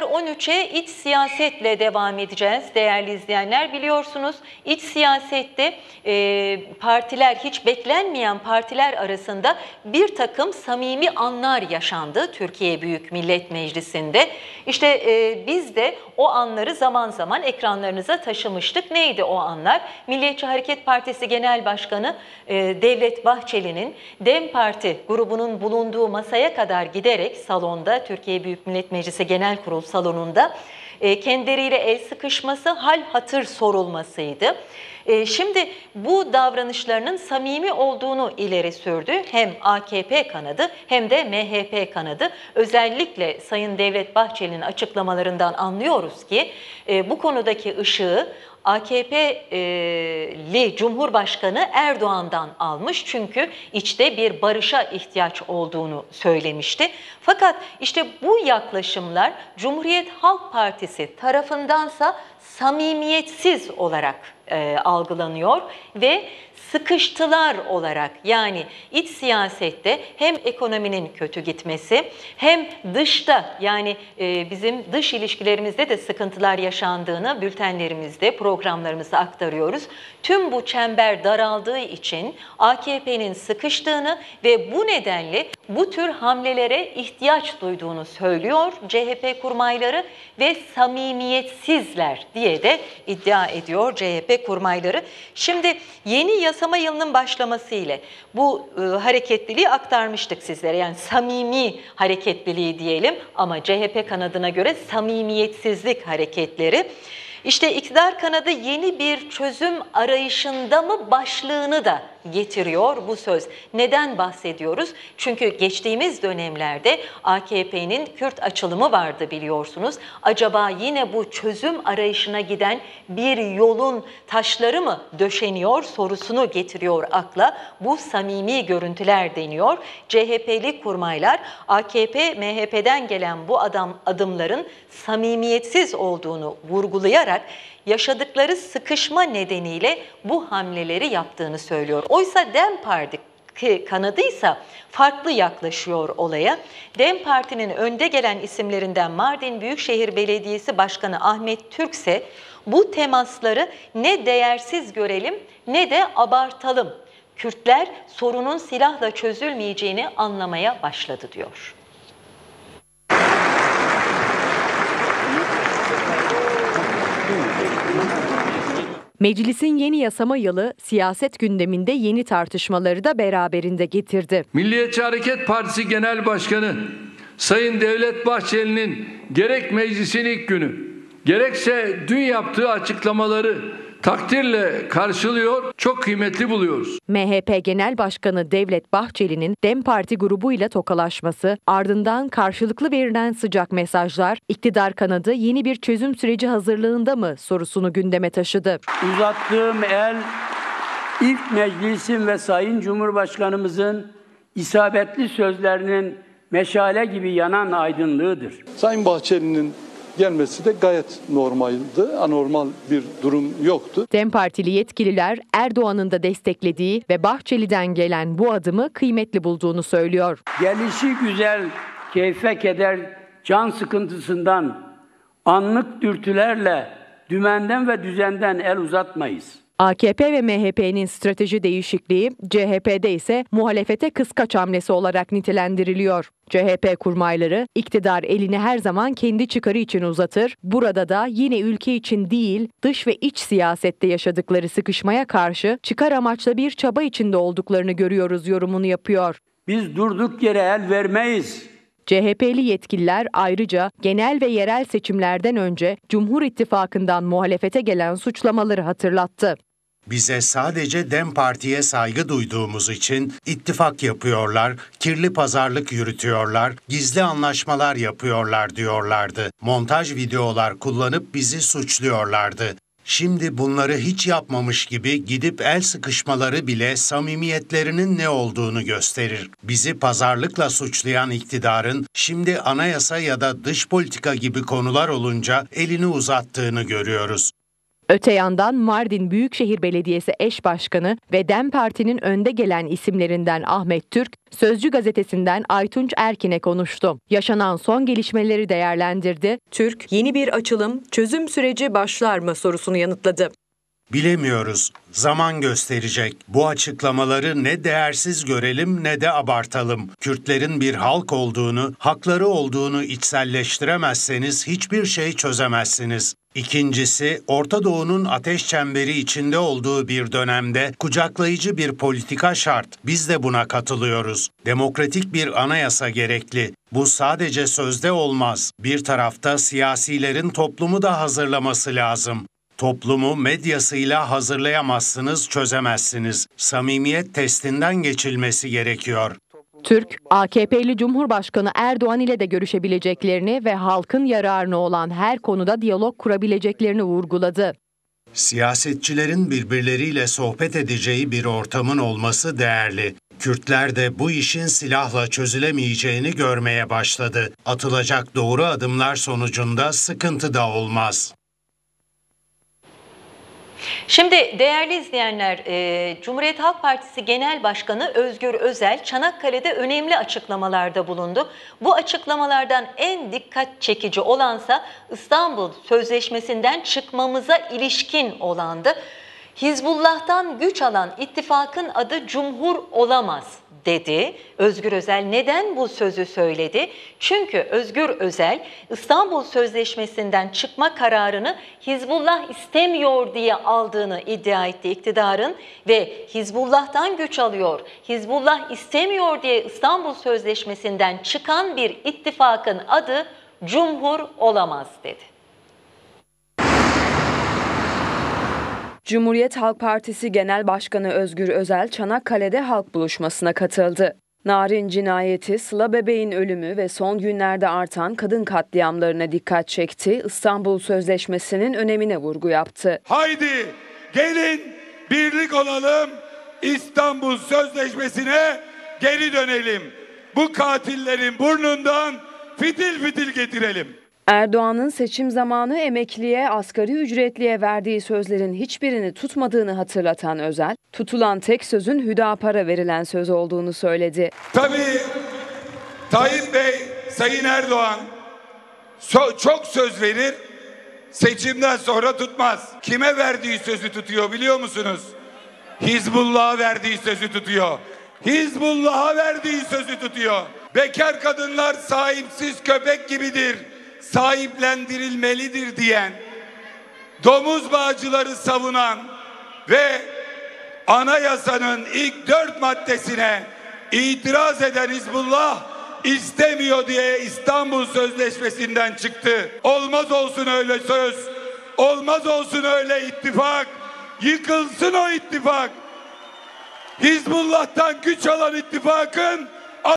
13'e iç siyasetle devam edeceğiz değerli izleyenler. Biliyorsunuz iç siyasette e, partiler hiç beklenmeyen partiler arasında bir takım samimi anlar yaşandı Türkiye Büyük Millet Meclisi'nde. İşte e, biz de o anları zaman zaman ekranlarınıza taşımıştık. Neydi o anlar? Milliyetçi Hareket Partisi Genel Başkanı e, Devlet Bahçeli'nin DEM Parti grubunun bulunduğu masaya kadar giderek salonda Türkiye Büyük Millet Meclisi Genel Kurulu salonunda e, kendileriyle el sıkışması, hal hatır sorulmasıydı. E, şimdi bu davranışlarının samimi olduğunu ileri sürdü. Hem AKP kanadı hem de MHP kanadı. Özellikle Sayın Devlet Bahçeli'nin açıklamalarından anlıyoruz ki e, bu konudaki ışığı AKP'li Cumhurbaşkanı Erdoğan'dan almış çünkü içte bir barışa ihtiyaç olduğunu söylemişti. Fakat işte bu yaklaşımlar Cumhuriyet Halk Partisi tarafındansa samimiyetsiz olarak e, algılanıyor ve sıkıştılar olarak yani iç siyasette hem ekonominin kötü gitmesi hem dışta yani e, bizim dış ilişkilerimizde de sıkıntılar yaşandığını bültenlerimizde programlarımızda aktarıyoruz. Tüm bu çember daraldığı için AKP'nin sıkıştığını ve bu nedenle bu tür hamlelere ihtiyaç duyduğunu söylüyor CHP kurmayları ve samimiyetsizler diye de iddia ediyor CHP kurmayları. Şimdi yeni yasama yılının başlaması ile bu e, hareketliliği aktarmıştık sizlere. Yani samimi hareketliliği diyelim ama CHP kanadına göre samimiyetsizlik hareketleri. İşte iktidar kanadı yeni bir çözüm arayışında mı başlığını da getiriyor bu söz. Neden bahsediyoruz? Çünkü geçtiğimiz dönemlerde AKP'nin Kürt açılımı vardı biliyorsunuz. Acaba yine bu çözüm arayışına giden bir yolun taşları mı döşeniyor sorusunu getiriyor akla. Bu samimi görüntüler deniyor. CHP'li kurmaylar AKP MHP'den gelen bu adam adımların samimiyetsiz olduğunu vurgulayarak yaşadıkları sıkışma nedeniyle bu hamleleri yaptığını söylüyor. Oysa DEM Parti kanadıysa farklı yaklaşıyor olaya. DEM Parti'nin önde gelen isimlerinden Mardin Büyükşehir Belediyesi Başkanı Ahmet Türkse bu temasları ne değersiz görelim ne de abartalım. Kürtler sorunun silahla çözülmeyeceğini anlamaya başladı diyor. Meclisin yeni yasama yılı siyaset gündeminde yeni tartışmaları da beraberinde getirdi. Milliyetçi Hareket Partisi Genel Başkanı Sayın Devlet Bahçeli'nin gerek meclisin ilk günü gerekse dün yaptığı açıklamaları takdirle karşılıyor, çok kıymetli buluyoruz. MHP Genel Başkanı Devlet Bahçeli'nin DEM Parti grubuyla tokalaşması, ardından karşılıklı verilen sıcak mesajlar, iktidar kanadı yeni bir çözüm süreci hazırlığında mı sorusunu gündeme taşıdı. Uzattığım el ilk meclisin ve Sayın Cumhurbaşkanımızın isabetli sözlerinin meşale gibi yanan aydınlığıdır. Sayın Bahçeli'nin gelmesi de gayet normaldi. Anormal bir durum yoktu. DEM Partili yetkililer Erdoğan'ın da desteklediği ve Bahçeli'den gelen bu adımı kıymetli bulduğunu söylüyor. Gelişi güzel, keyfe keder, can sıkıntısından, anlık dürtülerle dümenden ve düzenden el uzatmayız. AKP ve MHP'nin strateji değişikliği CHP'de ise muhalefete kıskaç hamlesi olarak nitelendiriliyor. CHP kurmayları iktidar elini her zaman kendi çıkarı için uzatır. Burada da yine ülke için değil, dış ve iç siyasette yaşadıkları sıkışmaya karşı çıkar amaçla bir çaba içinde olduklarını görüyoruz yorumunu yapıyor. Biz durduk yere el vermeyiz. CHP'li yetkililer ayrıca genel ve yerel seçimlerden önce Cumhur İttifakı'ndan muhalefete gelen suçlamaları hatırlattı. Bize sadece DEM Parti'ye saygı duyduğumuz için ittifak yapıyorlar, kirli pazarlık yürütüyorlar, gizli anlaşmalar yapıyorlar diyorlardı. Montaj videolar kullanıp bizi suçluyorlardı. Şimdi bunları hiç yapmamış gibi gidip el sıkışmaları bile samimiyetlerinin ne olduğunu gösterir. Bizi pazarlıkla suçlayan iktidarın şimdi anayasa ya da dış politika gibi konular olunca elini uzattığını görüyoruz. Öte yandan Mardin Büyükşehir Belediyesi eş başkanı ve DEM Parti'nin önde gelen isimlerinden Ahmet Türk, Sözcü gazetesinden Aytunç Erkin'e konuştu. Yaşanan son gelişmeleri değerlendirdi. Türk, yeni bir açılım, çözüm süreci başlar mı sorusunu yanıtladı. Bilemiyoruz. Zaman gösterecek. Bu açıklamaları ne değersiz görelim ne de abartalım. Kürtlerin bir halk olduğunu, hakları olduğunu içselleştiremezseniz hiçbir şey çözemezsiniz. İkincisi, Orta Doğu'nun ateş çemberi içinde olduğu bir dönemde kucaklayıcı bir politika şart. Biz de buna katılıyoruz. Demokratik bir anayasa gerekli. Bu sadece sözde olmaz. Bir tarafta siyasilerin toplumu da hazırlaması lazım. Toplumu medyasıyla hazırlayamazsınız, çözemezsiniz. Samimiyet testinden geçilmesi gerekiyor. Türk, AKP'li Cumhurbaşkanı Erdoğan ile de görüşebileceklerini ve halkın yararına olan her konuda diyalog kurabileceklerini vurguladı. Siyasetçilerin birbirleriyle sohbet edeceği bir ortamın olması değerli. Kürtler de bu işin silahla çözülemeyeceğini görmeye başladı. Atılacak doğru adımlar sonucunda sıkıntı da olmaz. Şimdi değerli izleyenler, e, Cumhuriyet Halk Partisi Genel Başkanı Özgür Özel Çanakkale'de önemli açıklamalarda bulundu. Bu açıklamalardan en dikkat çekici olansa İstanbul Sözleşmesi'nden çıkmamıza ilişkin olandı. Hizbullah'tan güç alan ittifakın adı Cumhur olamaz dedi. Özgür Özel neden bu sözü söyledi? Çünkü Özgür Özel İstanbul Sözleşmesi'nden çıkma kararını Hizbullah istemiyor diye aldığını iddia etti iktidarın ve Hizbullah'tan güç alıyor. Hizbullah istemiyor diye İstanbul Sözleşmesi'nden çıkan bir ittifakın adı Cumhur olamaz dedi. Cumhuriyet Halk Partisi Genel Başkanı Özgür Özel Çanakkale'de halk buluşmasına katıldı. Narin cinayeti, Sıla bebeğin ölümü ve son günlerde artan kadın katliamlarına dikkat çekti. İstanbul Sözleşmesi'nin önemine vurgu yaptı. Haydi gelin birlik olalım. İstanbul Sözleşmesi'ne geri dönelim. Bu katillerin burnundan fitil fitil getirelim. Erdoğan'ın seçim zamanı emekliye, asgari ücretliye verdiği sözlerin hiçbirini tutmadığını hatırlatan Özel, tutulan tek sözün Hüdapar'a verilen söz olduğunu söyledi. Tabii Tayyip Bey, Sayın Erdoğan çok söz verir, seçimden sonra tutmaz. Kime verdiği sözü tutuyor biliyor musunuz? Hizbullah'a verdiği sözü tutuyor. Hizbullah'a verdiği sözü tutuyor. Bekar kadınlar sahipsiz köpek gibidir sahiplendirilmelidir diyen, domuz bağcıları savunan ve anayasanın ilk dört maddesine itiraz eden Hizbullah istemiyor diye İstanbul Sözleşmesi'nden çıktı. Olmaz olsun öyle söz, olmaz olsun öyle ittifak, yıkılsın o ittifak. Hizbullah'tan güç alan ittifakın